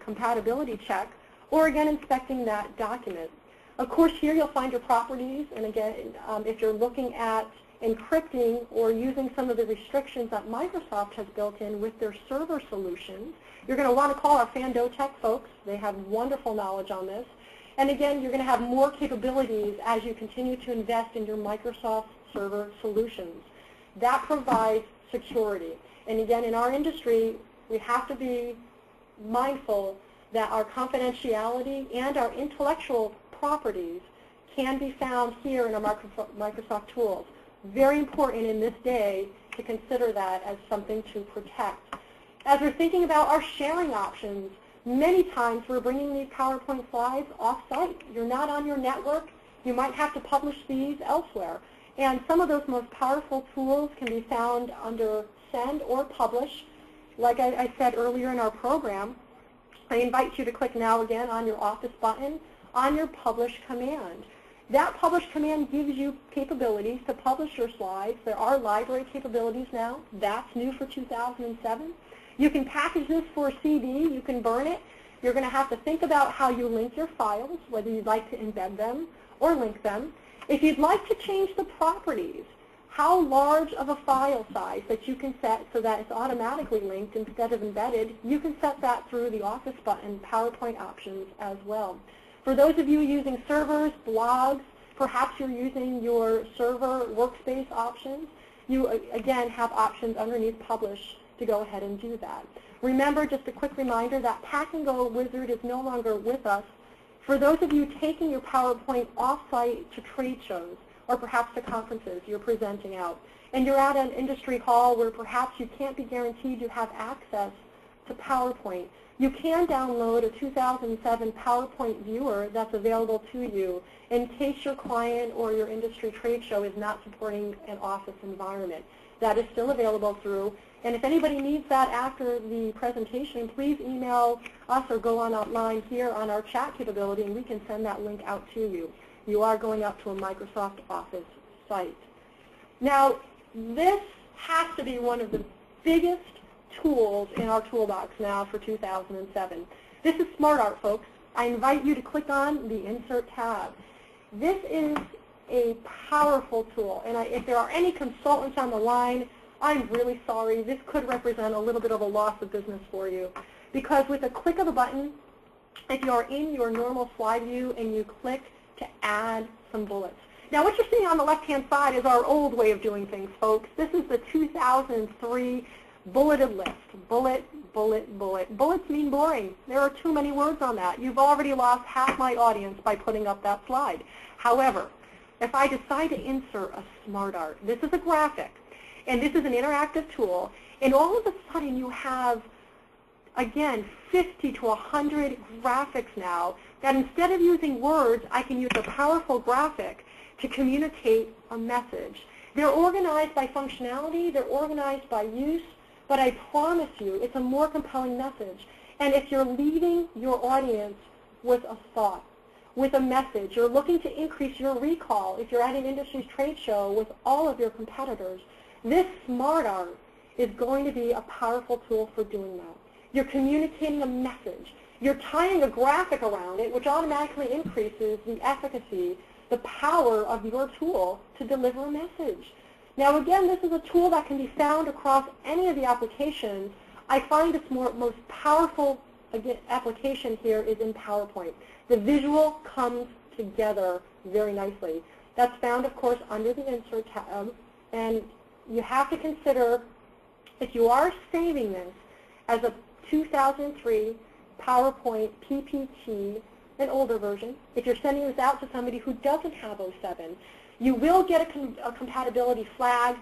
compatibility check, or again inspecting that document. Of course, here you'll find your properties, and again, um, if you're looking at encrypting or using some of the restrictions that Microsoft has built in with their server solutions, you're going to want to call our FandoTech folks. They have wonderful knowledge on this. And again, you're going to have more capabilities as you continue to invest in your Microsoft server solutions. That provides security. And again, in our industry, we have to be mindful that our confidentiality and our intellectual properties can be found here in our Microsoft tools. Very important in this day to consider that as something to protect. As we're thinking about our sharing options, many times we're bringing these PowerPoint slides off-site. You're not on your network. You might have to publish these elsewhere. And some of those most powerful tools can be found under Send or Publish. Like I, I said earlier in our program, I invite you to click now again on your Office button on your Publish command. That Publish command gives you capabilities to publish your slides. There are library capabilities now. That's new for 2007. You can package this for a CD. You can burn it. You're going to have to think about how you link your files, whether you'd like to embed them or link them. If you'd like to change the properties, how large of a file size that you can set so that it's automatically linked instead of embedded, you can set that through the Office button PowerPoint options as well. For those of you using servers, blogs, perhaps you're using your server workspace options, you again have options underneath Publish to go ahead and do that. Remember, just a quick reminder, that Pack and Go Wizard is no longer with us. For those of you taking your PowerPoint off-site to trade shows, or perhaps to conferences you're presenting out, and you're at an industry hall where perhaps you can't be guaranteed you have access to PowerPoint, you can download a 2007 PowerPoint viewer that's available to you in case your client or your industry trade show is not supporting an office environment. That is still available through and if anybody needs that after the presentation, please email us or go on online here on our chat capability and we can send that link out to you. You are going out to a Microsoft Office site. Now, this has to be one of the biggest tools in our toolbox now for 2007. This is SmartArt, folks. I invite you to click on the Insert tab. This is a powerful tool, and I, if there are any consultants on the line, I'm really sorry. This could represent a little bit of a loss of business for you. Because with a click of a button, if you're in your normal slide view and you click to add some bullets. Now what you're seeing on the left-hand side is our old way of doing things, folks. This is the 2003 bulleted list. Bullet, bullet, bullet. Bullets mean boring. There are too many words on that. You've already lost half my audience by putting up that slide. However, if I decide to insert a smart art, this is a graphic. And this is an interactive tool. And all of a sudden you have, again, 50 to 100 graphics now that instead of using words, I can use a powerful graphic to communicate a message. They're organized by functionality, they're organized by use, but I promise you it's a more compelling message. And if you're leaving your audience with a thought, with a message, you're looking to increase your recall if you're at an industry trade show with all of your competitors, this smart art is going to be a powerful tool for doing that. You're communicating a message. You're tying a graphic around it, which automatically increases the efficacy, the power of your tool to deliver a message. Now again, this is a tool that can be found across any of the applications. I find its more, most powerful application here is in PowerPoint. The visual comes together very nicely. That's found, of course, under the Insert tab. Um, and you have to consider if you are saving this as a 2003 PowerPoint PPT, an older version, if you're sending this out to somebody who doesn't have 07, you will get a, com a compatibility flag.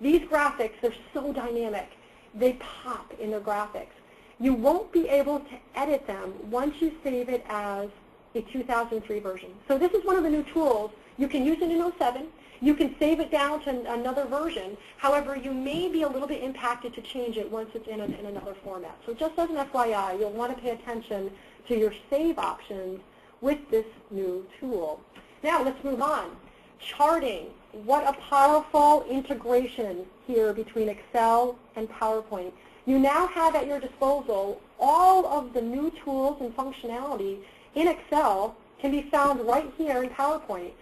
These graphics are so dynamic. They pop in their graphics. You won't be able to edit them once you save it as a 2003 version. So this is one of the new tools. You can use it in 07. You can save it down to another version. However, you may be a little bit impacted to change it once it's in, in another format. So just as an FYI, you'll want to pay attention to your save options with this new tool. Now let's move on. Charting. What a powerful integration here between Excel and PowerPoint. You now have at your disposal all of the new tools and functionality in Excel can be found right here in PowerPoint.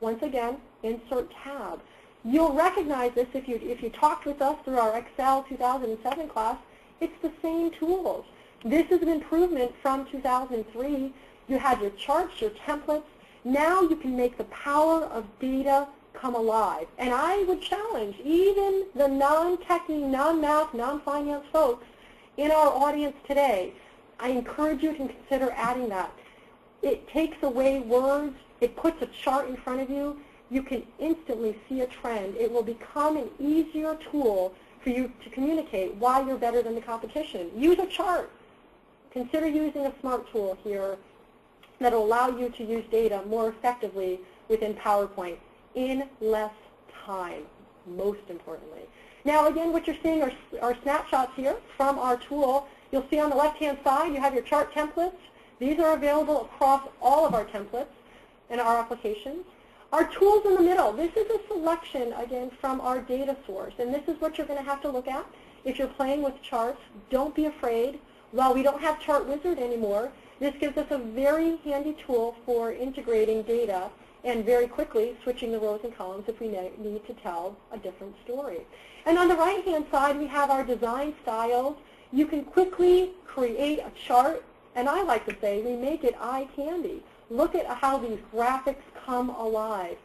Once again, insert tab. You'll recognize this if you, if you talked with us through our Excel 2007 class. It's the same tools. This is an improvement from 2003. You had your charts, your templates. Now you can make the power of data come alive. And I would challenge even the non-techie, non-math, non-finance folks in our audience today. I encourage you to consider adding that. It takes away words. It puts a chart in front of you. You can instantly see a trend. It will become an easier tool for you to communicate why you're better than the competition. Use a chart. Consider using a smart tool here that will allow you to use data more effectively within PowerPoint in less time, most importantly. Now again, what you're seeing are, are snapshots here from our tool. You'll see on the left-hand side you have your chart templates. These are available across all of our templates in our applications. Our tools in the middle, this is a selection, again, from our data source. And this is what you're going to have to look at. If you're playing with charts, don't be afraid. While we don't have Chart Wizard anymore, this gives us a very handy tool for integrating data and very quickly switching the rows and columns if we need to tell a different story. And on the right-hand side, we have our design styles. You can quickly create a chart, and I like to say we make it eye candy. Look at how these graphics come alive.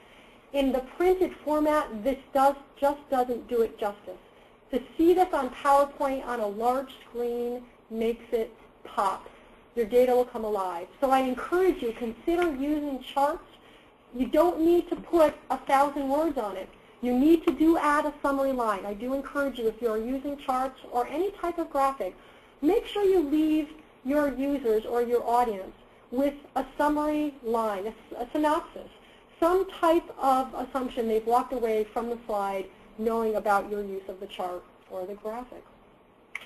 In the printed format, this does, just doesn't do it justice. To see this on PowerPoint on a large screen makes it pop. Your data will come alive. So I encourage you, consider using charts you don't need to put a thousand words on it. You need to do add a summary line. I do encourage you if you're using charts or any type of graphic, make sure you leave your users or your audience with a summary line, a, a synopsis, some type of assumption they've walked away from the slide knowing about your use of the chart or the graphic.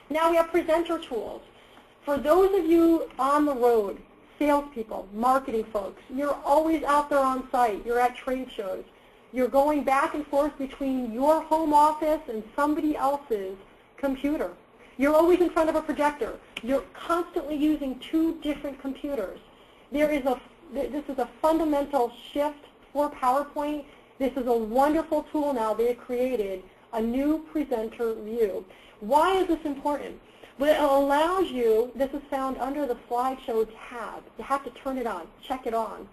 Now we have presenter tools. For those of you on the road, salespeople, marketing folks. You're always out there on site. You're at trade shows. You're going back and forth between your home office and somebody else's computer. You're always in front of a projector. You're constantly using two different computers. There is a, this is a fundamental shift for PowerPoint. This is a wonderful tool now they've created, a new presenter view. Why is this important? But it allows you, this is found under the slideshow tab. You have to turn it on, check it on.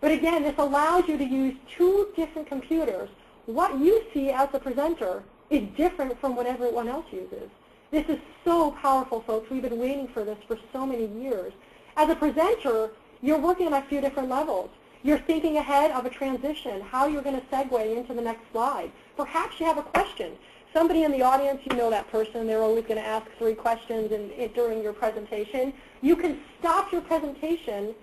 But again, this allows you to use two different computers. What you see as a presenter is different from what everyone else uses. This is so powerful, folks. We've been waiting for this for so many years. As a presenter, you're working on a few different levels. You're thinking ahead of a transition, how you're going to segue into the next slide. Perhaps you have a question somebody in the audience, you know that person, they're always going to ask three questions in, in, during your presentation. You can stop your presentation,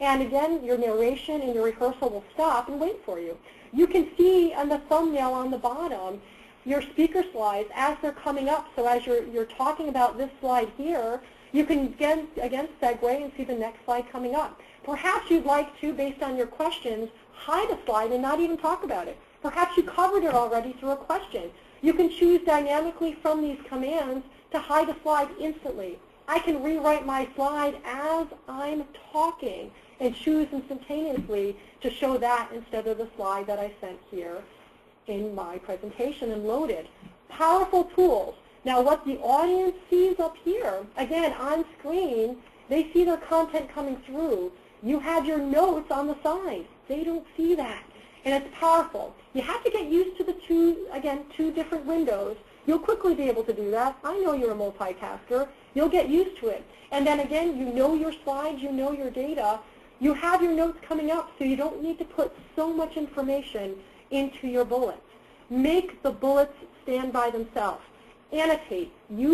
and again, your narration and your rehearsal will stop and wait for you. You can see on the thumbnail on the bottom your speaker slides as they're coming up. So as you're, you're talking about this slide here, you can again, again segue and see the next slide coming up. Perhaps you'd like to, based on your questions, hide a slide and not even talk about it. Perhaps you covered it already through a question. You can choose dynamically from these commands to hide a slide instantly. I can rewrite my slide as I'm talking and choose instantaneously to show that instead of the slide that I sent here in my presentation and loaded. Powerful tools. Now what the audience sees up here, again on screen, they see their content coming through. You have your notes on the side. They don't see that and it's powerful. You have to get used to the two, again, two different windows. You'll quickly be able to do that. I know you're a multitasker. You'll get used to it. And then again, you know your slides, you know your data. You have your notes coming up, so you don't need to put so much information into your bullets. Make the bullets stand by themselves. Annotate. Use